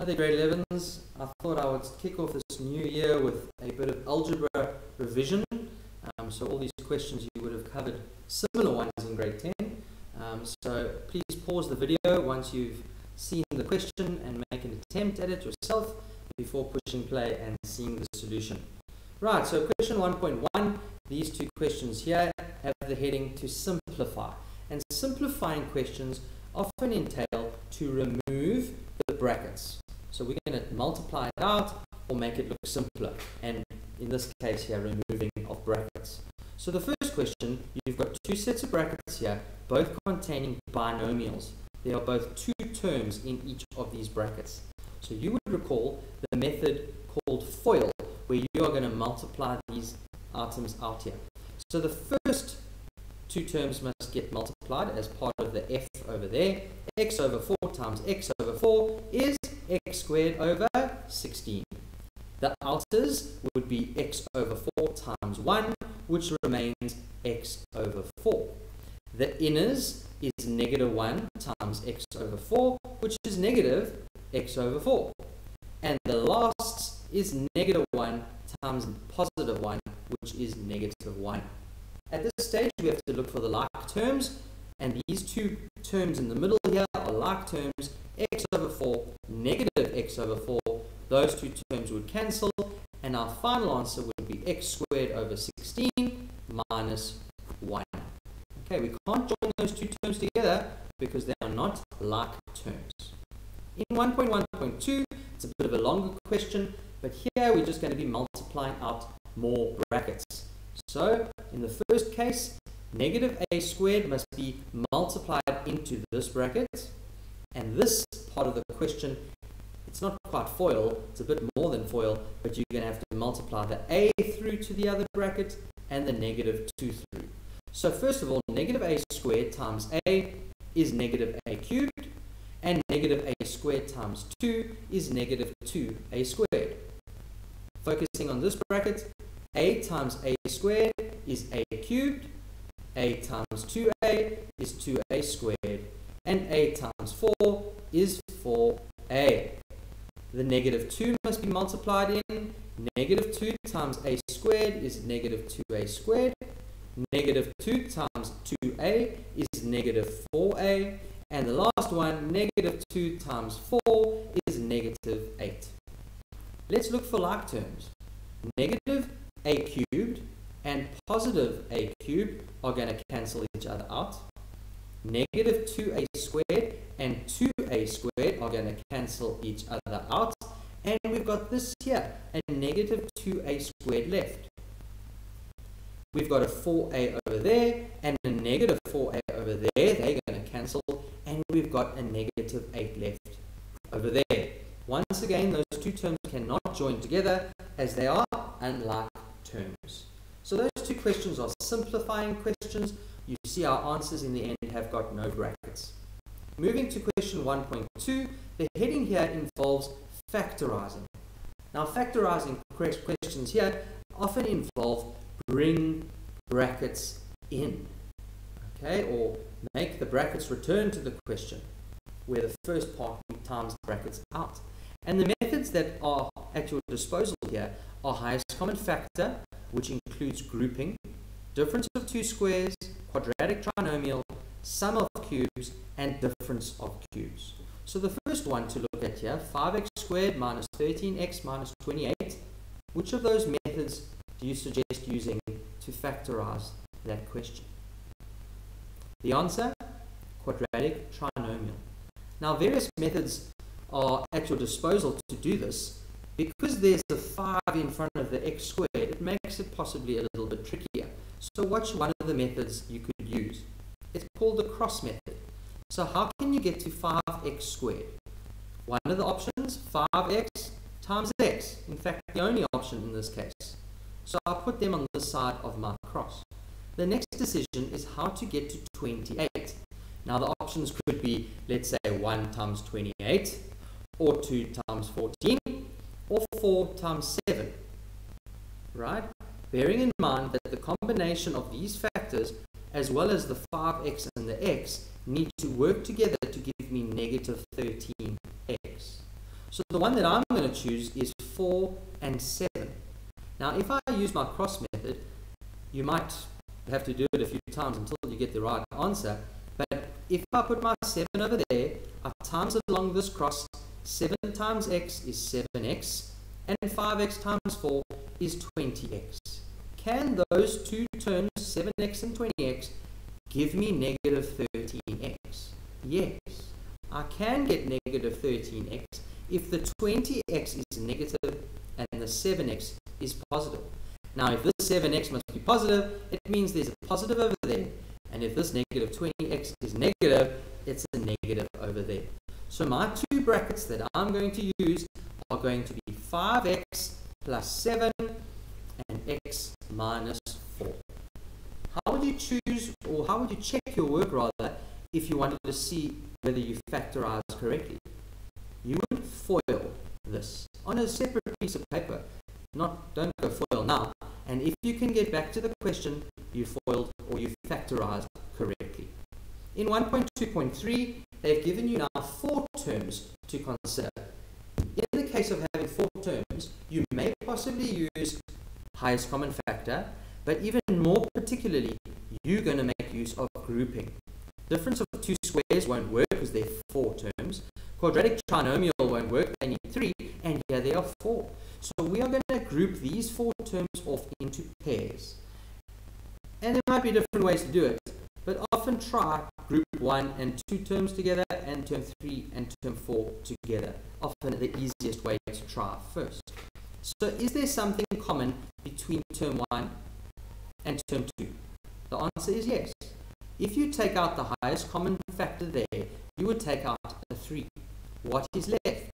Hi there, grade 11s. I thought I would kick off this new year with a bit of algebra revision. Um, so, all these questions you would have covered similar ones in grade 10. Um, so, please pause the video once you've seen the question and make an attempt at it yourself before pushing play and seeing the solution. Right, so question 1.1, these two questions here have the heading to simplify. And simplifying questions often entail to remove the brackets. So we're going to multiply it out or make it look simpler. And in this case here, removing of brackets. So the first question, you've got two sets of brackets here, both containing binomials. There are both two terms in each of these brackets. So you would recall the method called FOIL, where you are going to multiply these items out here. So the first two terms must get multiplied as part of the f over there. x over 4 times x over 4 is x squared over 16. The outers would be x over 4 times 1, which remains x over 4. The inners is negative 1 times x over 4, which is negative x over 4. And the last is negative 1 times positive 1, which is negative 1. At this stage, we have to look for the like terms, and these two terms in the middle here are like terms, x over 4, negative x over 4. Those two terms would cancel, and our final answer would be x squared over 16 minus 1. Okay, we can't join those two terms together because they are not like terms. In 1.1.2, it's a bit of a longer question, but here we're just going to be multiplying out more brackets. So, in the first case, negative a squared must be multiplied into this bracket, and this part of the question, quite FOIL, it's a bit more than FOIL, but you're going to have to multiply the a through to the other bracket and the negative 2 through. So first of all, negative a squared times a is negative a cubed, and negative a squared times 2 is negative 2a squared. Focusing on this bracket, a times a squared is a cubed, a times 2a is 2a squared, and a times 4 is 4a. The negative 2 must be multiplied in. Negative 2 times a squared is negative 2a squared. Negative 2 times 2a is negative 4a. And the last one, negative 2 times 4 is negative 8. Let's look for like terms. Negative a cubed and positive a cubed are going to cancel each other out. Negative 2a squared and 2a squared are going to cancel each other out. And we've got this here, a negative 2a squared left. We've got a 4a over there and a negative 4a over there. They're going to cancel. And we've got a negative 8 left over there. Once again, those two terms cannot join together as they are unlike terms. So those two questions are simplifying questions. You see our answers in the end have got no brackets. Moving to question 1.2, the heading here involves factorizing. Now factorizing questions here often involve bring brackets in, okay, or make the brackets return to the question where the first part times brackets out. And the methods that are at your disposal here are highest common factor, which includes grouping, difference of two squares, quadratic trinomial, sum of cubes, and difference of cubes. So the first one to look at here, 5x squared minus 13x minus 28, which of those methods do you suggest using to factorize that question? The answer, quadratic trinomial. Now various methods are at your disposal to do this. Because there's a 5 in front of the x squared, it makes it possibly a little bit trickier. So watch one of the methods you could use. It's called the cross method. So how can you get to 5x squared? One of the options, 5x times x. In fact, the only option in this case. So I'll put them on the side of my cross. The next decision is how to get to 28. Now the options could be, let's say 1 times 28, or 2 times 14, or 4 times 7. Right? Bearing in mind that the combination of these factors, as well as the 5x and the x, need to work together to give me negative 13x. So the one that I'm going to choose is 4 and 7. Now if I use my cross method, you might have to do it a few times until you get the right answer. But if I put my 7 over there, I times it along this cross, 7 times x is 7x, and 5x times 4 is 20x. Can those two terms, 7x and 20x, give me negative 13x? Yes, I can get negative 13x if the 20x is negative and the 7x is positive. Now, if this 7x must be positive, it means there's a positive over there. And if this negative 20x is negative, it's a negative over there. So my two brackets that I'm going to use are going to be 5x plus 7 and x minus 4. How would you choose, or how would you check your work rather, if you wanted to see whether you factorize correctly? You would FOIL this on a separate piece of paper. Not, don't go FOIL now. And if you can get back to the question, you FOILed or you factorized correctly. In 1.2.3, they've given you now four terms to consider. In the case of having four terms, you may possibly use highest common factor, but even more particularly, you're going to make use of grouping. Difference of two squares won't work because they're four terms. Quadratic trinomial won't work, they need three, and here there are four. So we are going to group these four terms off into pairs. And there might be different ways to do it, but often try group 1 and 2 terms together and term 3 and term 4 together. Often the easiest way to try first. So is there something common between term 1 and term 2? The answer is yes. If you take out the highest common factor there, you would take out a 3. What is left?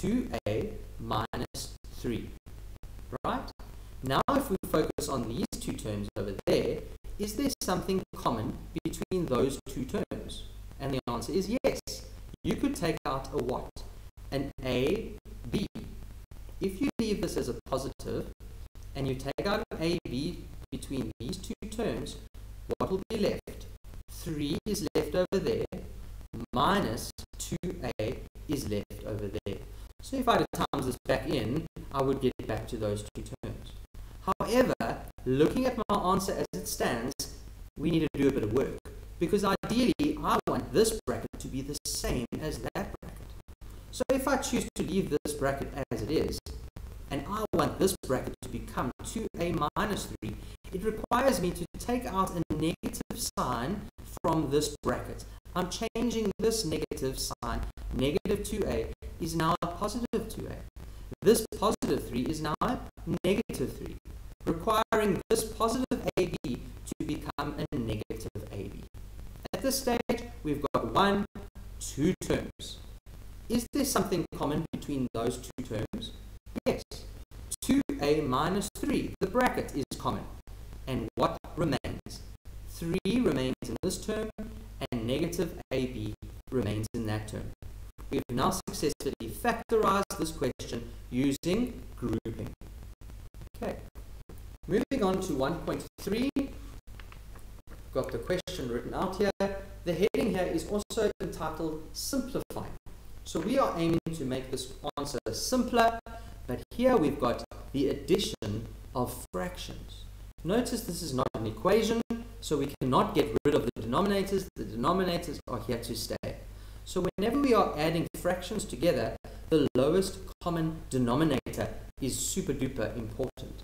2a minus 3. Right? Now if we focus on these two terms over there, is there something common between those two terms? And the answer is yes. You could take out a what? An a, b. If you leave this as a positive, and you take out an a, b between these two terms, what will be left? 3 is left over there, minus 2a is left over there. So if I times this back in, I would get back to those two terms. However, looking at my answer as it stands, we need to do a bit of work. Because ideally, I want this bracket to be the same as that. So if I choose to leave this bracket as it is, and I want this bracket to become 2a minus 3, it requires me to take out a negative sign from this bracket. I'm changing this negative sign, negative 2a, is now a positive 2a. This positive 3 is now a negative 3, requiring this positive AB to become a negative AB. At this stage, we've got one, two terms. Is there something common between those two terms? Yes. 2a minus 3, the bracket is common. And what remains? 3 remains in this term, and negative ab remains in that term. We've now successfully factorized this question using grouping. Okay. Moving on to 1.3, got the question written out here. The heading here is also entitled Simplifying. So we are aiming to make this answer simpler, but here we've got the addition of fractions. Notice this is not an equation, so we cannot get rid of the denominators. The denominators are here to stay. So whenever we are adding fractions together, the lowest common denominator is super duper important.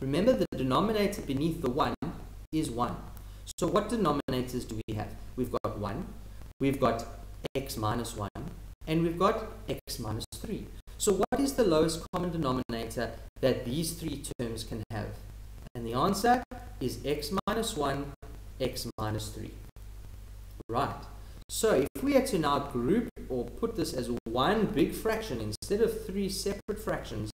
Remember the denominator beneath the 1 is 1. So what denominators do we have? We've got 1, we've got x minus 1, and we've got x minus 3. So what is the lowest common denominator that these three terms can have? And the answer is x minus 1, x minus 3. Right. So if we had to now group or put this as one big fraction instead of three separate fractions,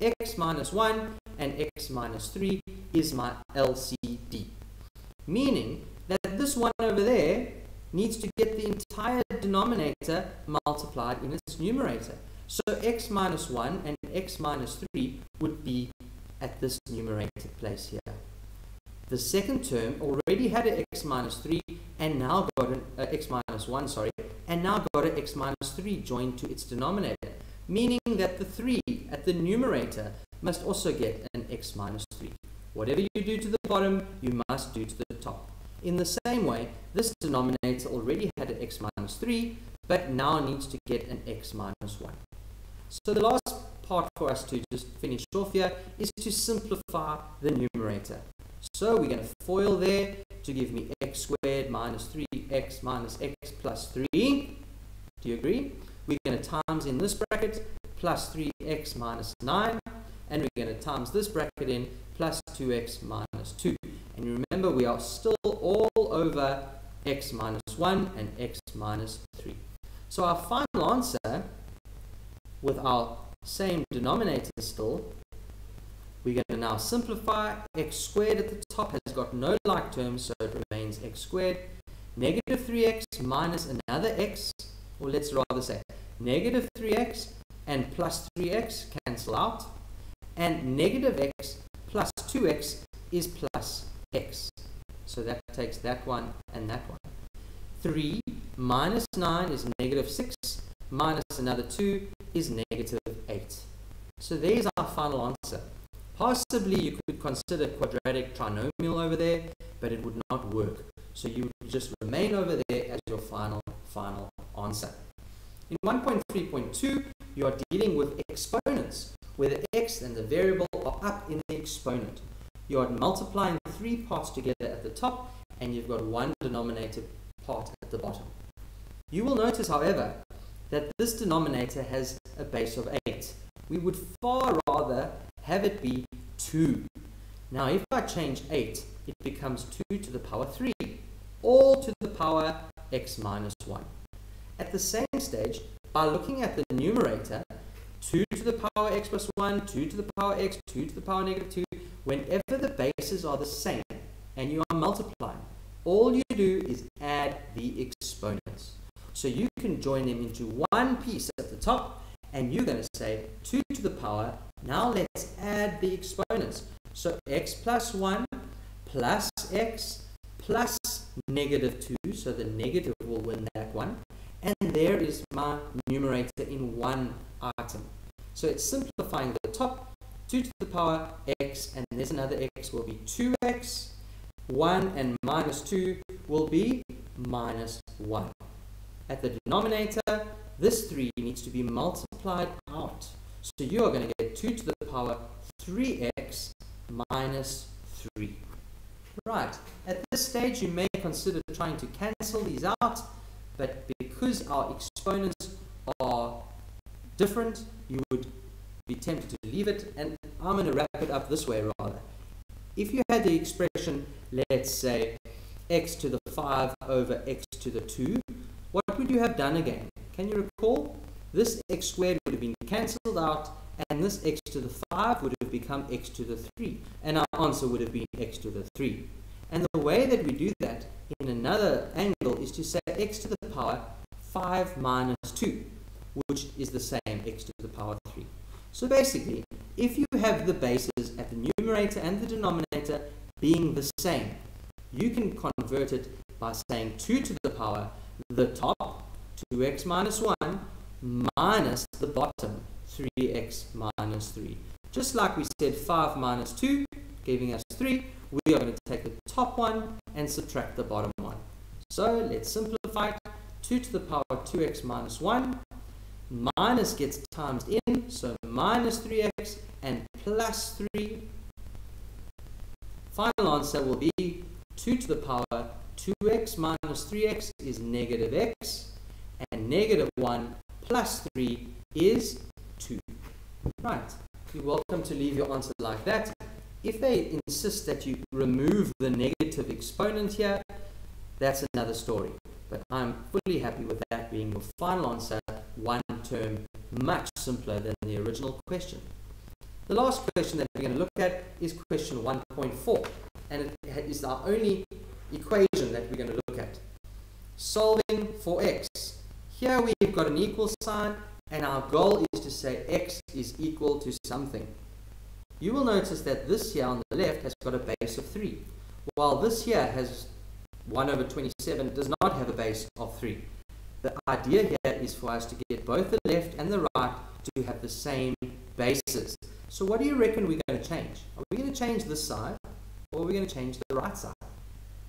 x minus 1 and x minus 3 is my LCD. Meaning that this one over there needs to get the entire denominator multiplied in its numerator. So x minus 1 and x minus 3 would be at this numerator place here. The second term already had an x minus 3 and now got an uh, x minus 1, sorry, and now got an x minus 3 joined to its denominator. meaning that the 3 at the numerator must also get an x minus 3. Whatever you do to the bottom, you must do to the top. In the same way, this denominator already had an x minus 3, but now needs to get an x minus 1. So the last part for us to just finish off here is to simplify the numerator. So we're going to FOIL there to give me x squared minus 3x minus x plus 3. Do you agree? We're going to times in this bracket plus 3x minus 9 and we're going to times this bracket in plus 2x minus 2. And remember we are still all over x minus 1 and x minus 3. So our final answer with our same denominator still, we're going to now simplify. x squared at the top has got no like terms, so it remains x squared. Negative 3x minus another x, or let's rather say negative 3x and plus 3x cancel out. And negative x plus 2x is plus x. So that takes that one and that one. 3 minus 9 is negative 6, minus another 2 is negative 8. So there's our final answer. Possibly you could consider quadratic trinomial over there, but it would not work. So you just remain over there as your final, final answer. In 1.3.2, you are dealing with exponents, where the x and the variable are up in the exponent. You are multiplying three parts together top, and you've got one denominator part at the bottom. You will notice, however, that this denominator has a base of 8. We would far rather have it be 2. Now, if I change 8, it becomes 2 to the power 3, all to the power x minus 1. At the same stage, by looking at the numerator, 2 to the power x plus 1, 2 to the power x, 2 to the power negative 2, whenever the bases are the same and you are multiplying, all you do is add the exponents. So you can join them into one piece at the top and you're going to say 2 to the power. Now let's add the exponents. So x plus 1 plus x plus negative 2. So the negative will win that one. And there is my numerator in one item. So it's simplifying the top 2 to the power x and there's another x will be 2x 1 and minus 2 will be minus 1 at the denominator this 3 needs to be multiplied out so you are going to get 2 to the power 3x minus 3 right at this stage you may consider trying to cancel these out but because our exponents are different you would be tempted to leave it. And I'm going to wrap it up this way rather. If you had the expression, let's say, x to the 5 over x to the 2, what would you have done again? Can you recall? This x squared would have been cancelled out, and this x to the 5 would have become x to the 3. And our answer would have been x to the 3. And the way that we do that in another angle is to say x to the power 5 minus 2, which is the same x to the power 3. So basically, if you have the bases at the numerator and the denominator being the same, you can convert it by saying 2 to the power, the top, 2x minus 1, minus the bottom, 3x minus 3. Just like we said 5 minus 2, giving us 3, we are going to take the top one and subtract the bottom one. So let's simplify it. 2 to the power 2x minus 1 minus gets times in, so minus 3x and plus 3. Final answer will be 2 to the power 2x minus 3x is negative x, and negative 1 plus 3 is 2. Right, you're welcome to leave your answer like that. If they insist that you remove the negative exponent here, that's another story. But I'm fully happy with that being your final answer, one term, much simpler than the original question. The last question that we're going to look at is question 1.4, and it is our only equation that we're going to look at. Solving for x. Here we've got an equal sign, and our goal is to say x is equal to something. You will notice that this here on the left has got a base of 3, while this here has 1 over 27 does not have a base of 3. the idea here is for us to get both the left and the right to have the same bases. So what do you reckon we're going to change? Are we going to change this side or are we going to change the right side?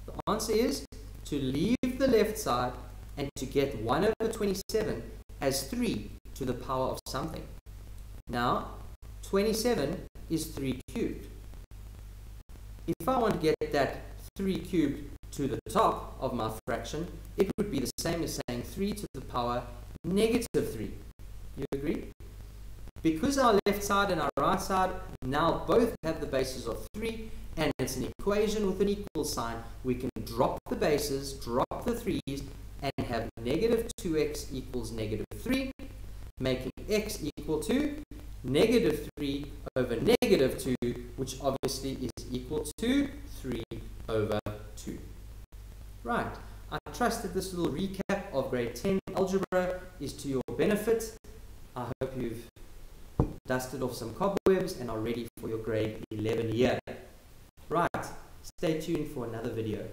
The answer is to leave the left side and to get 1 over 27 as 3 to the power of something. Now, 27 is 3 cubed. If I want to get that 3 cubed to the top of my fraction, it would be the same as saying 3 to the power negative 3. You agree? Because our left side and our right side now both have the bases of 3 and it's an equation with an equal sign, we can drop the bases, drop the 3's, and have negative 2x equals negative 3, making x equal to negative 3 over negative 2, which obviously is equal to 3 over 2. Right, I trust that this little recap of grade 10 algebra is to your benefit. I hope you've dusted off some cobwebs and are ready for your grade 11 year. Right, stay tuned for another video.